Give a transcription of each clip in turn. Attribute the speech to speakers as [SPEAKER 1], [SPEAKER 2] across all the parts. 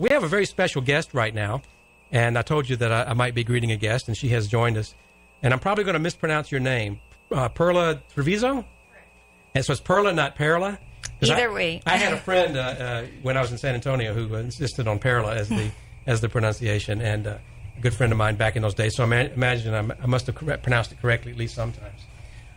[SPEAKER 1] we have a very special guest right now, and I told you that I, I might be greeting a guest, and she has joined us. And I'm probably going to mispronounce your name, uh, Perla Trevizo. And so it's Perla, not Perla.
[SPEAKER 2] Either
[SPEAKER 1] I,
[SPEAKER 2] way.
[SPEAKER 1] I had a friend uh, uh, when I was in San Antonio who insisted on Perla as the as the pronunciation, and uh, a good friend of mine back in those days. So I ma- imagine I'm, I must have correct, pronounced it correctly at least sometimes.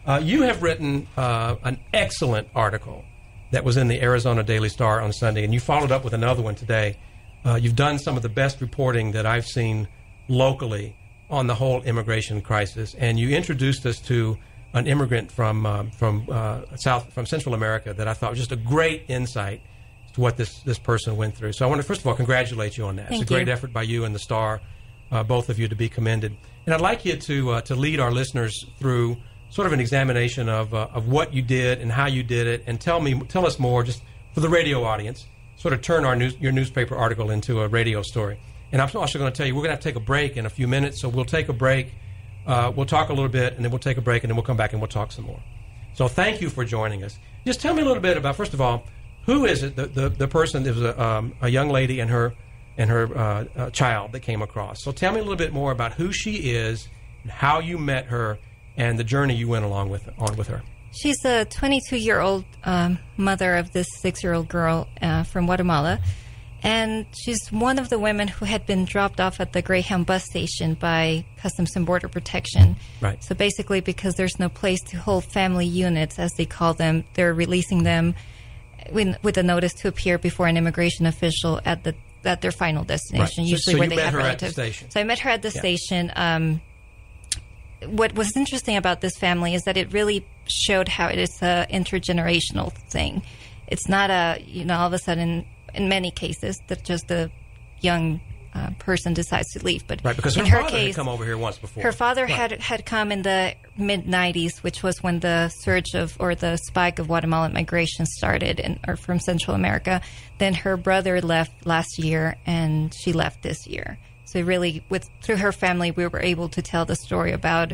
[SPEAKER 1] Uh, you have written uh, an excellent article that was in the Arizona Daily Star on Sunday, and you followed up with another one today. Uh, you've done some of the best reporting that I've seen locally on the whole immigration crisis, and you introduced us to an immigrant from uh, from uh, South from Central America that I thought was just a great insight to what this this person went through. So I want to first of all congratulate you on that.
[SPEAKER 2] Thank
[SPEAKER 1] it's a great
[SPEAKER 2] you.
[SPEAKER 1] effort by you and the Star, uh, both of you, to be commended. And I'd like you to uh, to lead our listeners through sort of an examination of uh, of what you did and how you did it, and tell me tell us more just for the radio audience. Sort of turn our news, your newspaper article into a radio story. And I'm also going to tell you we're going to have to take a break in a few minutes, so we'll take a break. Uh, we'll talk a little bit, and then we'll take a break, and then we'll come back and we'll talk some more. So thank you for joining us. Just tell me a little bit about, first of all, who is it? The the, the person there was a, um, a young lady and her and her uh, uh, child that came across. So tell me a little bit more about who she is, and how you met her, and the journey you went along with on with her.
[SPEAKER 2] She's a 22 year old um, mother of this six year old girl uh, from Guatemala. And she's one of the women who had been dropped off at the Greyhound bus station by Customs and Border Protection.
[SPEAKER 1] Right.
[SPEAKER 2] So basically, because there's no place to hold family units, as they call them, they're releasing them with, with a notice to appear before an immigration official at the at their final destination,
[SPEAKER 1] Right. So-
[SPEAKER 2] usually
[SPEAKER 1] so
[SPEAKER 2] where
[SPEAKER 1] you
[SPEAKER 2] they
[SPEAKER 1] met
[SPEAKER 2] have
[SPEAKER 1] her at the
[SPEAKER 2] relatives.
[SPEAKER 1] station.
[SPEAKER 2] So I met her at the
[SPEAKER 1] Yeah.
[SPEAKER 2] station. Um, what was interesting about this family is that it really showed how it is a intergenerational thing. It's not a you know all of a sudden in many cases that just a young uh, person decides to leave, but
[SPEAKER 1] Right, because her
[SPEAKER 2] in her
[SPEAKER 1] father
[SPEAKER 2] case,
[SPEAKER 1] had come over here once before.
[SPEAKER 2] her father
[SPEAKER 1] Right.
[SPEAKER 2] had had come in the mid '90s, which was when the surge of or the spike of Guatemalan migration started, in, or from Central America. Then her brother left last year, and she left this year. So really, with through her family, we were able to tell the story about,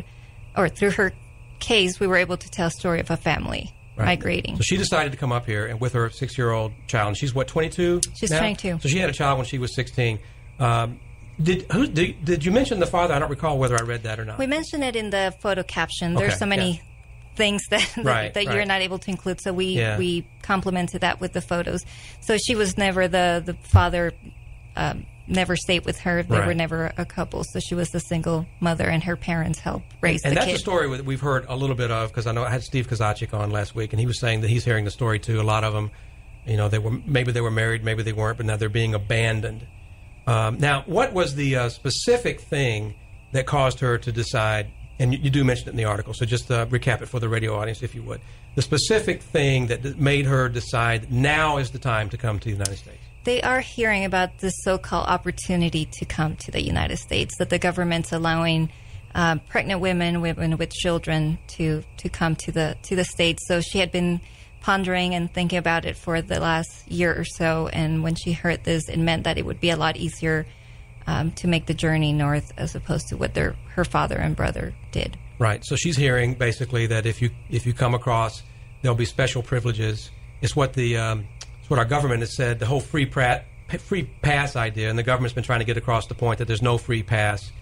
[SPEAKER 2] or through her case, we were able to tell a story of a family
[SPEAKER 1] Right.
[SPEAKER 2] migrating.
[SPEAKER 1] So she decided to come up here and with her six-year-old child. And she's what, 22?
[SPEAKER 2] She's
[SPEAKER 1] now?
[SPEAKER 2] 22.
[SPEAKER 1] So she had a child when she was 16. Um, did who did, did you mention the father? I don't recall whether I read that or not.
[SPEAKER 2] We mentioned it in the photo caption. There's
[SPEAKER 1] Okay,
[SPEAKER 2] so many
[SPEAKER 1] yeah.
[SPEAKER 2] things that that,
[SPEAKER 1] Right,
[SPEAKER 2] that
[SPEAKER 1] right.
[SPEAKER 2] you're not able to include, so we
[SPEAKER 1] Yeah.
[SPEAKER 2] we complemented that with the photos. So she was never the the father. Um, never stayed with her. They
[SPEAKER 1] Right.
[SPEAKER 2] were never a couple. So she was a single mother, and her parents helped raise
[SPEAKER 1] and
[SPEAKER 2] the
[SPEAKER 1] that's
[SPEAKER 2] kid.
[SPEAKER 1] a story that we've heard a little bit of because I know I had Steve Kozachik on last week, and he was saying that he's hearing the story too. A lot of them, you know, they were maybe they were married, maybe they weren't, but now they're being abandoned. Um, now, what was the uh, specific thing that caused her to decide? And you, you do mention it in the article, so just uh, recap it for the radio audience, if you would. The specific thing that made her decide now is the time to come to the United States.
[SPEAKER 2] They are hearing about this so-called opportunity to come to the United States that the government's allowing uh, pregnant women, women with children, to to come to the to the states. So she had been pondering and thinking about it for the last year or so, and when she heard this, it meant that it would be a lot easier um, to make the journey north as opposed to what their her father and brother did.
[SPEAKER 1] Right. So she's hearing basically that if you if you come across, there'll be special privileges. It's what the um, what our government has said. The whole free free pass idea, and the government's been trying to get across the point that there's no free pass.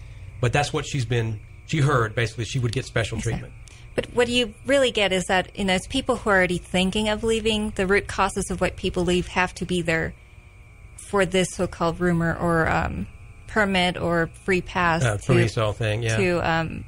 [SPEAKER 1] But that's what she's been. She heard basically she would get special treatment.
[SPEAKER 2] But what you really get is that you know, it's people who are already thinking of leaving. The root causes of what people leave have to be there for this so-called rumor or um, permit or free pass
[SPEAKER 1] Uh,
[SPEAKER 2] to
[SPEAKER 1] thing, yeah.
[SPEAKER 2] to um,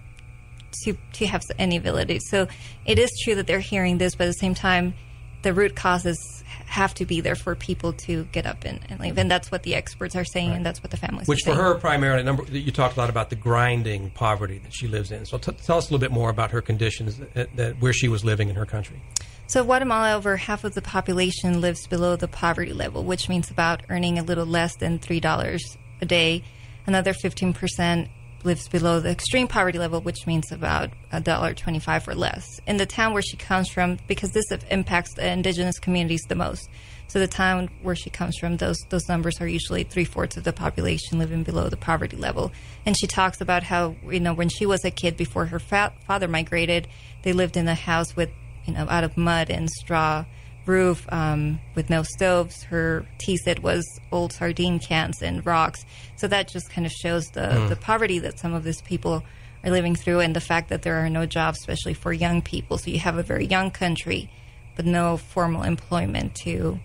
[SPEAKER 2] to to have any validity. So it is true that they're hearing this, but at the same time, the root causes have to be there for people to get up and, and leave, and that's what the experts are saying, and that's what the families.
[SPEAKER 1] Which for
[SPEAKER 2] saying.
[SPEAKER 1] her primarily, number you talked a lot about the grinding poverty that she lives in. So t- tell us a little bit more about her conditions that, that where she was living in her country.
[SPEAKER 2] So Guatemala, over half of the population lives below the poverty level, which means about earning a little less than three dollars a day. Another fifteen percent lives below the extreme poverty level, which means about a dollar twenty-five or less. In the town where she comes from, because this impacts the indigenous communities the most. So the town where she comes from, those those numbers are usually three fourths of the population living below the poverty level. And she talks about how you know when she was a kid before her fa- father migrated, they lived in a house with you know out of mud and straw roof um, with no stoves. Her tea set was old sardine cans and rocks. So that just kind of shows the, mm. the poverty that some of these people are living through and the fact that there are no jobs, especially for young people. So you have a very young country, but no formal employment to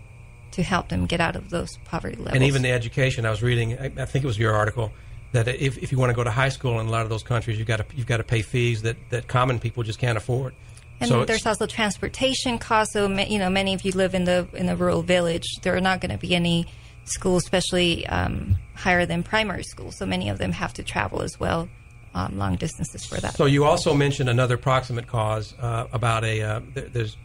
[SPEAKER 2] to help them get out of those poverty levels.
[SPEAKER 1] And even the education, I was reading, I, I think it was your article, that if, if you want to go to high school in a lot of those countries, you've got to you've got to pay fees that, that common people just can't afford.
[SPEAKER 2] And so there's also transportation costs. So you know, many of you live in the in the rural village. There are not going to be any schools, especially um, higher than primary school. So many of them have to travel as well, um, long distances for that.
[SPEAKER 1] So you also mentioned another proximate cause uh, about a uh, there's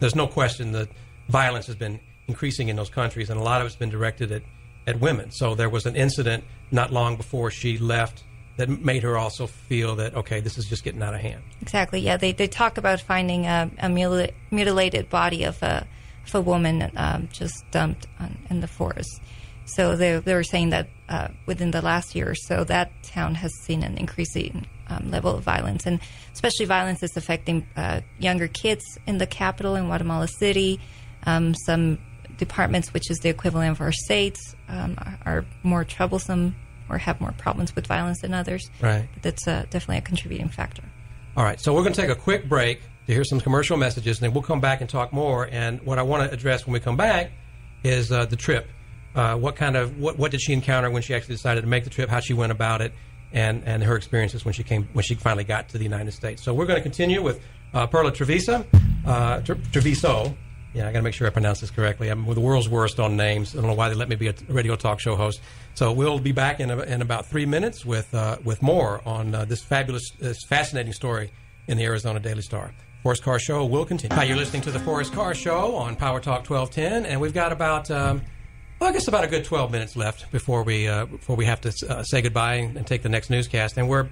[SPEAKER 1] there's no question that violence has been increasing in those countries, and a lot of it's been directed at at women. So there was an incident not long before she left that made her also feel that okay, this is just getting out of hand.
[SPEAKER 2] Exactly. Yeah, they they talk about finding a, a mutilated body of a of a woman um, just dumped on, in the forest. So they they were saying that uh, within the last year or so, that town has seen an increasing um, level of violence, and especially violence is affecting uh, younger kids in the capital in Guatemala City. Um, some departments, which is the equivalent of our states, um, are, are more troublesome or have more problems with violence than others.
[SPEAKER 1] Right.
[SPEAKER 2] But that's uh, definitely a contributing factor.
[SPEAKER 1] All right. So we're going to take a quick break to hear some commercial messages, and then we'll come back and talk more. And what I want to address when we come back is uh, the trip. Uh, what kind of what, what did she encounter when she actually decided to make the trip? How she went about it, and and her experiences when she came when she finally got to the United States. So we're going to continue with uh, Perla Trevisa, uh, Trevizo, yeah, I got to make sure I pronounce this correctly. I'm the world's worst on names. I don't know why they let me be a radio talk show host. So we'll be back in, a, in about three minutes with uh, with more on uh, this fabulous, this fascinating story in the Arizona Daily Star. Forrest Carr Show will continue. Hi, you're listening to the Forrest Carr Show on Power Talk 1210, and we've got about, um, well, I guess about a good 12 minutes left before we uh, before we have to uh, say goodbye and, take the next newscast. And we're,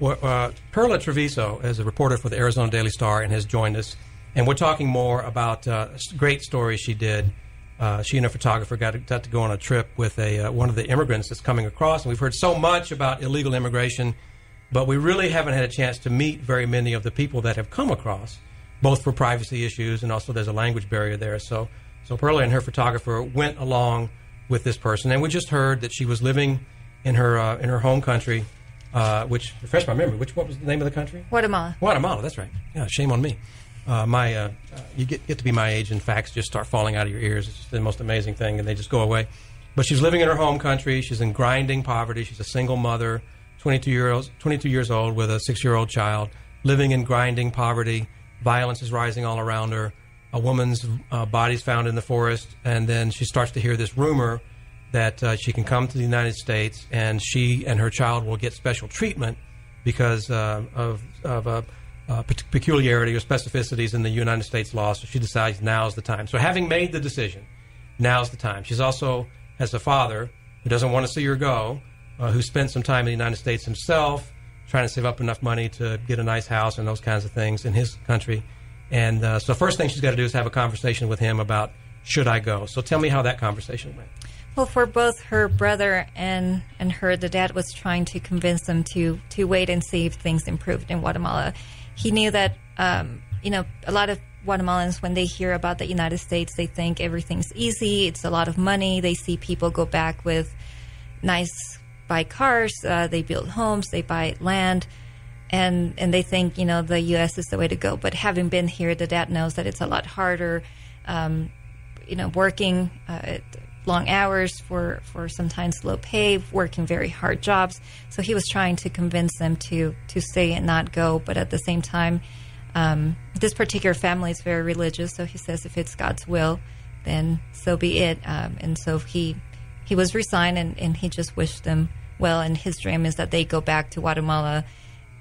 [SPEAKER 1] we're uh, Perla Trevizo is a reporter for the Arizona Daily Star and has joined us. And we're talking more about uh, great story she did. Uh, she and a photographer got to, got to go on a trip with a uh, one of the immigrants that's coming across. And we've heard so much about illegal immigration, but we really haven't had a chance to meet very many of the people that have come across, both for privacy issues and also there's a language barrier there. So, so Perla and her photographer went along with this person, and we just heard that she was living in her uh, in her home country, uh, which refresh my memory. Which what was the name of the country?
[SPEAKER 2] Guatemala.
[SPEAKER 1] Guatemala. That's right. Yeah, shame on me uh, my uh, you get get to be my age and facts just start falling out of your ears. It's the most amazing thing, and they just go away. But she's living in her home country. She's in grinding poverty. She's a single mother, 22 years 22 years old with a six year old child, living in grinding poverty. Violence is rising all around her. A woman's uh, body's found in the forest, and then she starts to hear this rumor that uh, she can come to the United States and she and her child will get special treatment because uh, of of a uh, peculiarity or specificities in the United States law, so she decides now is the time. So, having made the decision, now's the time. She's also has a father who doesn't want to see her go, uh, who spent some time in the United States himself, trying to save up enough money to get a nice house and those kinds of things in his country. And uh, so, first thing she's got to do is have a conversation with him about should I go. So, tell me how that conversation went.
[SPEAKER 2] Well, for both her brother and and her, the dad was trying to convince them to to wait and see if things improved in Guatemala he knew that um, you know a lot of Guatemalans when they hear about the United States they think everything's easy it's a lot of money they see people go back with nice buy cars uh, they build homes they buy land and and they think you know the U.S. is the way to go but having been here the dad knows that it's a lot harder um, you know working uh, long hours for, for sometimes low pay, working very hard jobs. So he was trying to convince them to to stay and not go. But at the same time, um, this particular family is very religious. So he says, if it's God's will, then so be it. Um, and so he he was resigned, and, and he just wished them well. And his dream is that they go back to Guatemala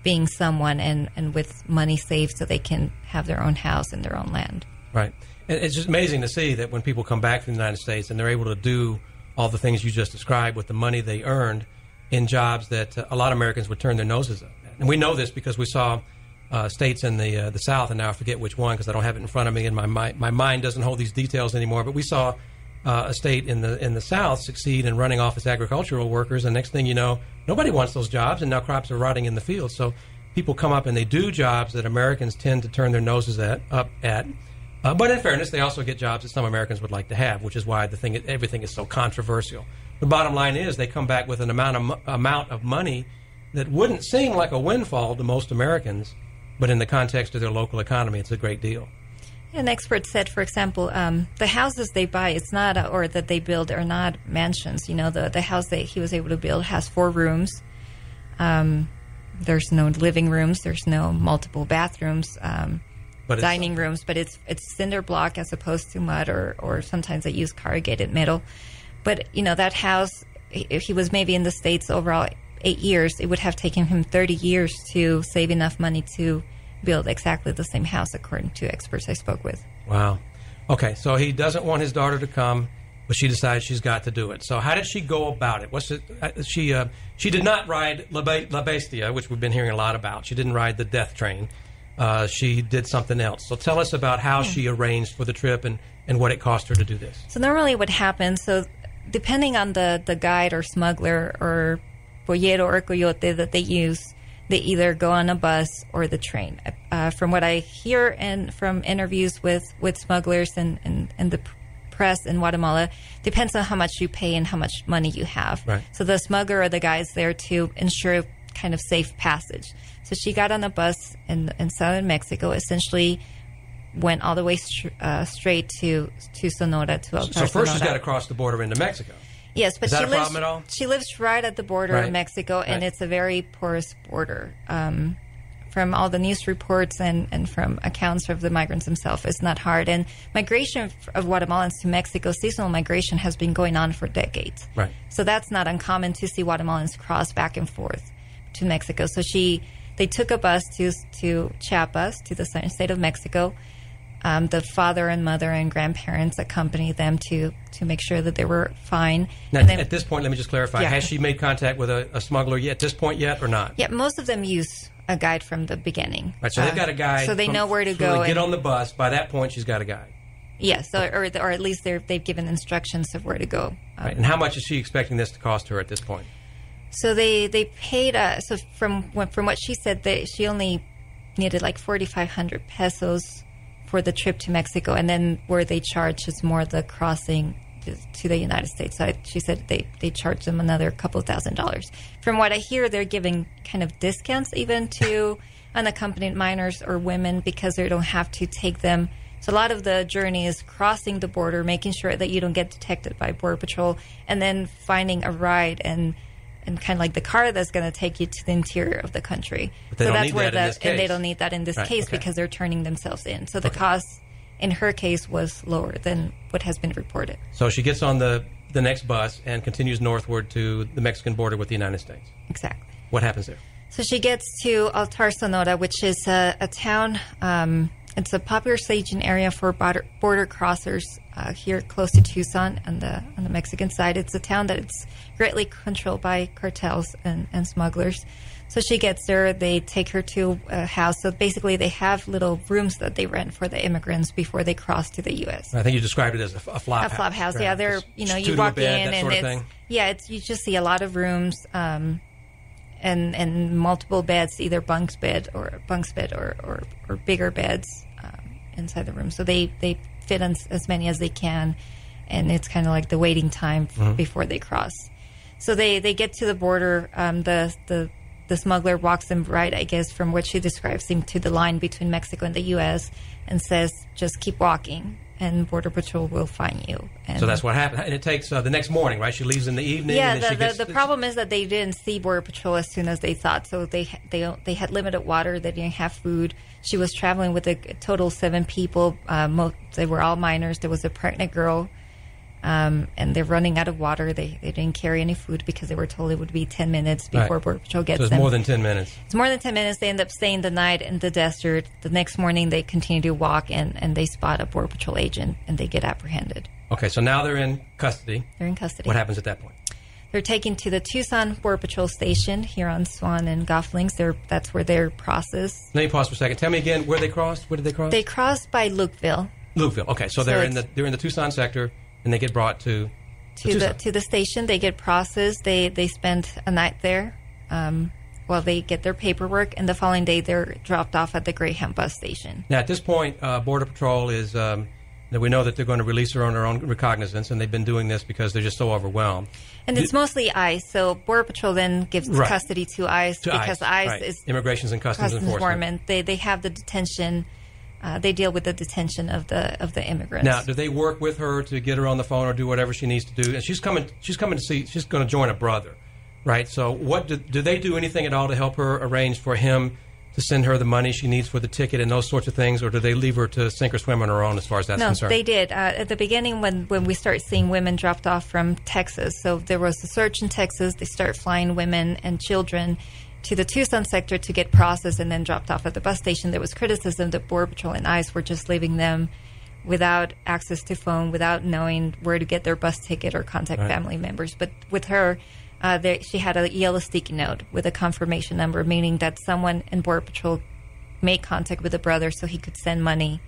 [SPEAKER 2] being someone and, and with money saved so they can have their own house and their own land.
[SPEAKER 1] Right. And it's just amazing to see that when people come back from the United States and they're able to do all the things you just described with the money they earned in jobs that uh, a lot of Americans would turn their noses at. And we know this because we saw uh, states in the uh, the South, and now I forget which one because I don't have it in front of me, and my mind, my mind doesn't hold these details anymore. But we saw uh, a state in the in the South succeed in running off its agricultural workers, and next thing you know, nobody wants those jobs, and now crops are rotting in the fields. So people come up and they do jobs that Americans tend to turn their noses at up at Uh, but in fairness, they also get jobs that some Americans would like to have, which is why the thing everything is so controversial. The bottom line is they come back with an amount of amount of money that wouldn't seem like a windfall to most Americans, but in the context of their local economy, it's a great deal.
[SPEAKER 2] An expert said, for example, um, the houses they buy, it's not, or that they build, are not mansions. You know, the, the house that he was able to build has four rooms. Um, there's no living rooms. There's no multiple bathrooms, um, but dining rooms. But it's it's cinder block as opposed to mud, or or sometimes they use corrugated metal. But you know that house, if he was maybe in the states overall eight years, it would have taken him 30 years to save enough money to build exactly the same house, according to experts I spoke with.
[SPEAKER 1] Wow. Okay, so he doesn't want his daughter to come, but she decides she's got to do it. So how did she go about it? What's it? Uh, she uh, she did not ride La, Be- La, Bestia, which we've been hearing a lot about. She didn't ride the Death Train. Uh, she did something else. So tell us about how yeah. she arranged for the trip and, and what it cost her to do this.
[SPEAKER 2] So normally what happens, so depending on the, the guide or smuggler or pollero or coyote that they use, they either go on a bus or the train. Uh, from what I hear and from interviews with, with smugglers and, and, and the press in Guatemala, depends on how much you pay and how much money you have.
[SPEAKER 1] Right.
[SPEAKER 2] So the smuggler or the guy is there to ensure kind of safe passage. So she got on a bus in, in southern Mexico, essentially went all the way uh, straight to to Sonora to
[SPEAKER 1] El So first Sonora. she's got to cross the border into Mexico.
[SPEAKER 2] Yes, but
[SPEAKER 1] she
[SPEAKER 2] lives,
[SPEAKER 1] She
[SPEAKER 2] lives right at the border right. of Mexico, and right. it's a very porous border. Um, from all the news reports and, and from accounts of the migrants themselves, it's not hard. And migration of Guatemalans to Mexico, seasonal migration, has been going on for decades.
[SPEAKER 1] Right.
[SPEAKER 2] So that's not uncommon to see Guatemalans cross back and forth to Mexico. So she, they took a bus to to Chiapas, to the southern state of Mexico, um, the father and mother and grandparents accompanied them to to make sure that they were fine.
[SPEAKER 1] Now, then, at this point, let me just clarify: yeah. has she made contact with a, a, smuggler yet? At this point, yet or not?
[SPEAKER 2] Yeah, most of them use a guide from the beginning.
[SPEAKER 1] Right, so uh, they've got a guide,
[SPEAKER 2] so they
[SPEAKER 1] from,
[SPEAKER 2] know where to
[SPEAKER 1] so
[SPEAKER 2] go.
[SPEAKER 1] They get on the bus. By that point, she's got a guide.
[SPEAKER 2] Yes, or, or, or at least they've given instructions of where to go.
[SPEAKER 1] Um, right. And how much is she expecting this to cost her at this point?
[SPEAKER 2] So they they paid. us. so from from what she said, they, she only needed like forty five hundred pesos for the trip to Mexico, and then where they charge is more the crossing to the United States. So she said they, they charge them another couple thousand dollars. From what I hear, they're giving kind of discounts even to unaccompanied minors or women because they don't have to take them. So a lot of the journey is crossing the border, making sure that you don't get detected by Border Patrol, and then finding a ride and and kind of like the car that's going to take you to the interior of the country.
[SPEAKER 1] so that's where
[SPEAKER 2] that,
[SPEAKER 1] and
[SPEAKER 2] they don't need that in this
[SPEAKER 1] right,
[SPEAKER 2] case
[SPEAKER 1] okay.
[SPEAKER 2] because they're turning themselves in. So the
[SPEAKER 1] okay.
[SPEAKER 2] cost in her case was lower than what has been reported.
[SPEAKER 1] So she gets on the the next bus and continues northward to the Mexican border with the United States.
[SPEAKER 2] Exactly.
[SPEAKER 1] What happens there?
[SPEAKER 2] So she gets to Altar Sonora, which is a, a town. Um, it's a popular staging area for border, border crossers uh, here close to Tucson on the on the Mexican side. It's a town that it's greatly controlled by cartels and, and smugglers. So she gets there. They take her to a house. So basically, they have little rooms that they rent for the immigrants before they cross to the U.S.
[SPEAKER 1] I think you described it as a, a flop.
[SPEAKER 2] A flop
[SPEAKER 1] house.
[SPEAKER 2] house. Yeah, they're you know you walk in and it's yeah it's you just see a lot of rooms. Um, and and multiple beds, either bunks bed or bunks bed or, or, or bigger beds um, inside the room. So they, they fit in as many as they can, and it's kind of like the waiting time mm-hmm. before they cross. So they, they get to the border. Um, the the the smuggler walks them right, I guess, from what she describes him to the line between Mexico and the U.S. and says, "Just keep walking." And Border Patrol will find you. And
[SPEAKER 1] so that's what happened. And it takes uh, the next morning, right? She leaves in the evening.
[SPEAKER 2] Yeah,
[SPEAKER 1] the,
[SPEAKER 2] the, the problem is that they didn't see Border Patrol as soon as they thought. So they they they had limited water. They didn't have food. She was traveling with a total of seven people. Uh, most, they were all minors. There was a pregnant girl um, and they're running out of water. They, they didn't carry any food because they were told it would be 10 minutes before
[SPEAKER 1] right.
[SPEAKER 2] Border Patrol gets
[SPEAKER 1] so it's
[SPEAKER 2] them.
[SPEAKER 1] more than 10 minutes.
[SPEAKER 2] It's more than 10 minutes. They end up staying the night in the desert. The next morning, they continue to walk and, and they spot a Border Patrol agent and they get apprehended.
[SPEAKER 1] Okay, so now they're in custody.
[SPEAKER 2] They're in custody.
[SPEAKER 1] What happens at that point?
[SPEAKER 2] They're taken to the Tucson Border Patrol station here on Swan and Golf They're, that's where they're processed.
[SPEAKER 1] Let me pause for a second. Tell me again where they crossed. Where did they cross?
[SPEAKER 2] They crossed by Lukeville.
[SPEAKER 1] Lukeville. Okay, so, so they're in the they're in the Tucson sector, and they get brought to
[SPEAKER 2] to the to the station. They get processed. They they spend a night there. Um, while they get their paperwork, and the following day they're dropped off at the Greyhound bus station.
[SPEAKER 1] Now, at this point, uh, Border Patrol is. Um, that we know that they're going to release her on her own recognizance, and they've been doing this because they're just so overwhelmed.
[SPEAKER 2] And it's mostly ICE. So Border Patrol then gives
[SPEAKER 1] Right.
[SPEAKER 2] custody to ICE
[SPEAKER 1] To
[SPEAKER 2] because ICE,
[SPEAKER 1] right.
[SPEAKER 2] is
[SPEAKER 1] Immigrations and Customs,
[SPEAKER 2] customs
[SPEAKER 1] Enforcement.
[SPEAKER 2] enforcement. They they have the detention. Uh, they deal with the detention of the of the immigrants.
[SPEAKER 1] Now, do they work with her to get her on the phone or do whatever she needs to do? And she's coming. She's coming to see. She's going to join a brother, right? So, what do, do they do anything at all to help her arrange for him to send her the money she needs for the ticket and those sorts of things, or do they leave her to sink or swim on her own as far as that's
[SPEAKER 2] no,
[SPEAKER 1] concerned?
[SPEAKER 2] they did. Uh, at the beginning, when, when we start seeing women dropped off from Texas, so there was a search in Texas. They start flying women and children to the Tucson sector to get processed and then dropped off at the bus station. There was criticism that Border Patrol and ICE were just leaving them without access to phone, without knowing where to get their bus ticket or contact
[SPEAKER 1] Right.
[SPEAKER 2] family members. But with her, uh, there, she had a yellow sticky note with a confirmation number, meaning that someone in Border Patrol made contact with the brother so he could send money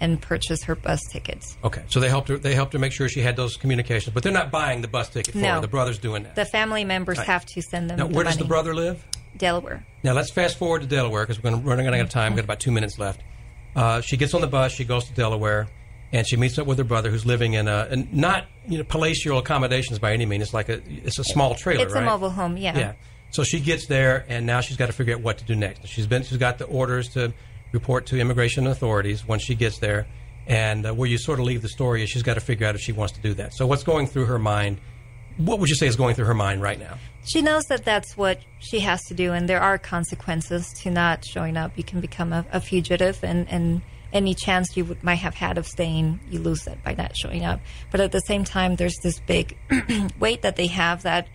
[SPEAKER 2] and purchase her bus tickets.
[SPEAKER 1] Okay, so they helped her. They helped her make sure she had those communications, but they're not buying the bus ticket for
[SPEAKER 2] No.
[SPEAKER 1] her. The brother's doing that.
[SPEAKER 2] The family members
[SPEAKER 1] Right.
[SPEAKER 2] have to send them.
[SPEAKER 1] now,
[SPEAKER 2] the
[SPEAKER 1] where does the brother live?
[SPEAKER 2] Delaware.
[SPEAKER 1] Now let's fast forward to Delaware because we're going to running out of time. We've got about two minutes left. Uh, she gets on the bus. She goes to Delaware, and she meets up with her brother, who's living in a and not you know palatial accommodations by any means. It's like a it's a small trailer.
[SPEAKER 2] It's
[SPEAKER 1] right?
[SPEAKER 2] a mobile home. Yeah.
[SPEAKER 1] Yeah. So she gets there, and now she's got to figure out what to do next. She's been she's got the orders to report to immigration authorities once she gets there, and uh, where you sort of leave the story is she's got to figure out if she wants to do that. So what's going through her mind? What would you say is going through her mind right now?
[SPEAKER 2] She knows that that's what she has to do, and there are consequences to not showing up. You can become a, a fugitive, and, and any chance you would, might have had of staying, you lose that by not showing up. But at the same time, there's this big weight that they have that,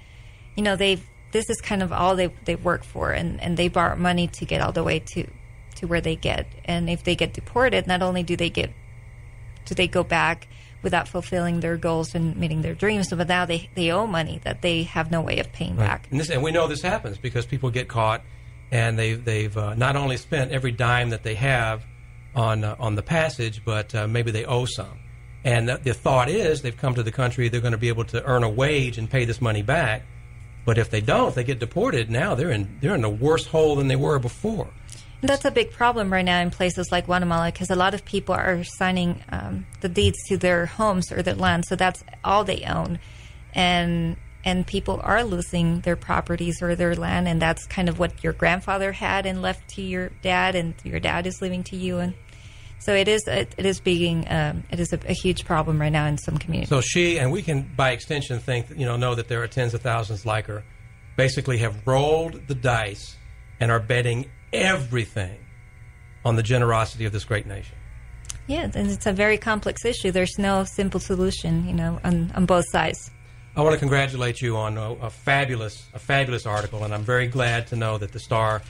[SPEAKER 2] you know, they've this is kind of all they they work for, and, and they borrow money to get all the way to to where they get. And if they get deported, not only do they get do they go back without fulfilling their goals and meeting their dreams, but now they, they owe money that they have no way of paying back.
[SPEAKER 1] And, this, and we know this happens because people get caught, and they, they've uh, not only spent every dime that they have on uh, on the passage, but uh, maybe they owe some. And the, the thought is they've come to the country, they're going to be able to earn a wage and pay this money back. But if they don't, if they get deported, now they're in they're in a worse hole than they were before.
[SPEAKER 2] That's a big problem right now in places like Guatemala because a lot of people are signing um, the deeds to their homes or their land, so that's all they own, and and people are losing their properties or their land, and that's kind of what your grandfather had and left to your dad, and your dad is leaving to you, and so it is it, it is being um, it is a, a huge problem right now in some communities.
[SPEAKER 1] So she and we can, by extension, think you know know that there are tens of thousands like her, basically have rolled the dice and are betting everything on the generosity of this great nation.
[SPEAKER 2] yeah, and it's a very complex issue. There's no simple solution, you know, on, on both sides.
[SPEAKER 1] I want to congratulate you on a, a fabulous, a fabulous article, and I'm very glad to know that the Star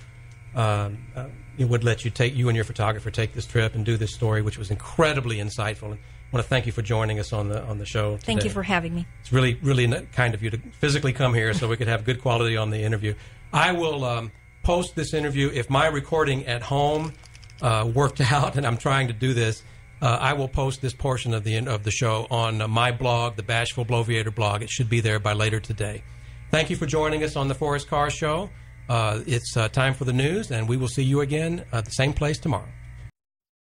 [SPEAKER 1] um, uh, it would let you take you and your photographer take this trip and do this story, which was incredibly insightful. And I want to thank you for joining us on the on the show.
[SPEAKER 2] Thank you for having me.
[SPEAKER 1] It's really, really kind of you to physically come here so we could have good quality on the interview. I will um, post this interview if my recording at home uh, worked out, and I'm trying to do this. Uh, I will post this portion of the of the show on uh, my blog, the Bashful Bloviator blog. It should be there by later today. Thank you for joining us on the Forrest Carr Show. Uh, it's uh, time for the news, and we will see you again at the same place tomorrow.